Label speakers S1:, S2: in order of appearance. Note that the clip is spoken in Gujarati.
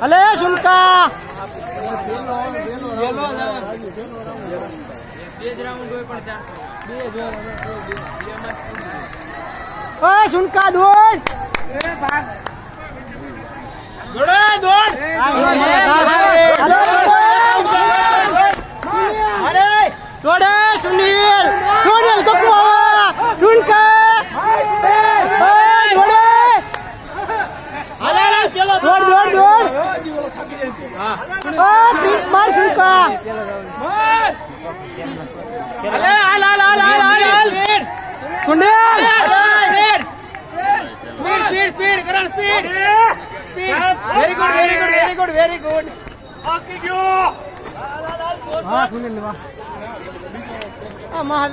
S1: અલે સુનકા ઓય સુનકા દોડ! દોડે સુનિલ! દોડ દોડ દોડ આ પીટ માર સુનકા હાલ હાલ હાલ હાલ હાલ હાલ Sunil
S2: speed speed speed Karan speed very good very good very good very good
S1: હા સુનિલ વાહ આ મહાવીર